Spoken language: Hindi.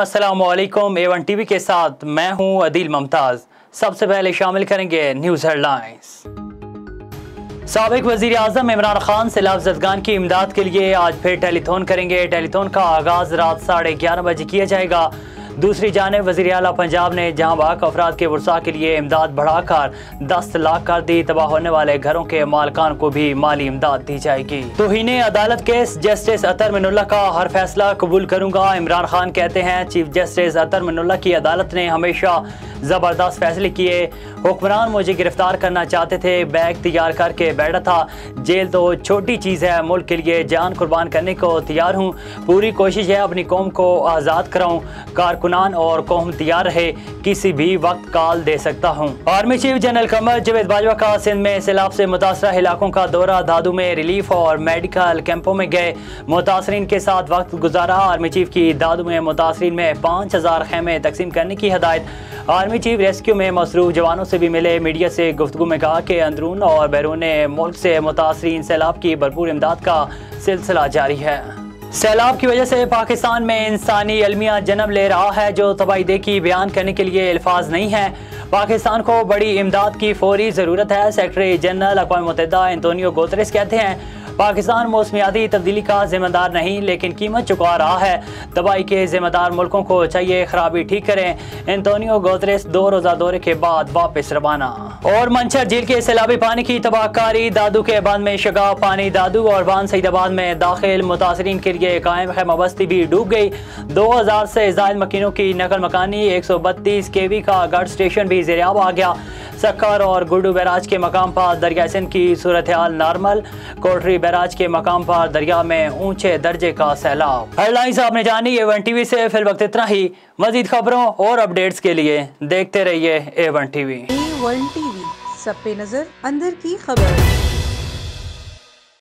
अस्सलाम वालेकुम एवन टीवी के साथ मैं हूँ अदील मुमताज़। सबसे पहले शामिल करेंगे न्यूज़ हेडलाइंस। सबक वज़ीर अजम इमरान खान से जदगान की इमदाद के लिए आज फिर टेलीथोन करेंगे। टेलीथोन का आगाज़ रात साढ़े ग्यारह बजे किया जाएगा। दूसरी जानब वजी अला पंजाब ने जहाँ बाक अफराद के वर्षा के लिए इमदाद बढ़ाकर दस लाख कर दी। तबाह होने वाले घरों के मालकान को भी माली इमदाद दी जाएगी। तोहन अदालत केस जस्टिस अतर मिनुल्ला का हर फैसला कबूल करूँगा। इमरान खान कहते हैं, चीफ जस्टिस अतर मिनुल्ला की अदालत ने हमेशा ज़बरदस्त फैसले किए। हुक्मरान मुझे गिरफ़्तार करना चाहते थे, बैग तैयार करके बैठा था। जेल तो छोटी चीज़ है, मुल्क के लिए जान कुर्बान करने को तैयार हूँ। पूरी कोशिश है अपनी कौम को आज़ाद कराऊँ। कारकुनान और कौम तैयार रहे, किसी भी वक्त कॉल दे सकता हूँ। Army chief general Qamar Javed Bajwa का सिंध में सैलाब से मुतासर इलाकों का दौरा, दादू में रिलीफ और मेडिकल कैंपों में गए। मुतासरीन के साथ वक्त गुजारा। आर्मी चीफ की दादू में मुतासरीन में पाँच हज़ार खेमे तकसीम करने की हदायत। आर्मी चीफ रेस्क्यू में मसरूफ जवानों से भी मिले। मीडिया से गुफ्तु में कहा कि अंदरून और बैरून मुल्क से मुतासरीन सैलाब की भरपूर इमदाद का सिलसिला जारी है। सैलाब की वजह से पाकिस्तान में इंसानी अलमिया जन्म ले रहा है, जो तबाही देखी बयान करने के लिए अल्फाज नहीं है। पाकिस्तान को बड़ी इमदाद की फौरी ज़रूरत है, सेक्रेटरी जनरल अकवा मुतहदा एंतोनियो गोतरेस कहते हैं पाकिस्तान मौसमियाती तब्दीली का जिम्मेदार नहीं, लेकिन कीमत चुका रहा है। तबाही के जिम्मेदार मुल्कों को चाहिए खराबी ठीक करें। एंतोनियो गोदरेस दो रोजा दौरे के बाद वापस रवाना। और मंचर झील के सैलाबी पानी की तबाहकारी दादू के बाद में शगा पानी दादू और बान सईदाबाद में दाखिल मुतासरीन के लिए कायम खैमा बस्ती भी डूब गई। दो हज़ार से जायद मकीनों की नकल मकानी एक सौ बत्तीस के वी का गढ़ स्टेशन भी जेरियाब आ गया। सक्कर और गुडू बैराज के मकाम पर दरिया सिंध की सूरत हाल नॉर्मल। कोटरी बैराज के मकाम पर दरिया में ऊँचे दर्जे का सैलाब। हेडलाइंस आपने जानी ए वन टीवी से फिल वक्त इतना ही। मजीद खबरों और अपडेट्स के लिए देखते रहिए A one TV A one TV सब पे नज़र, अंदर की खबर।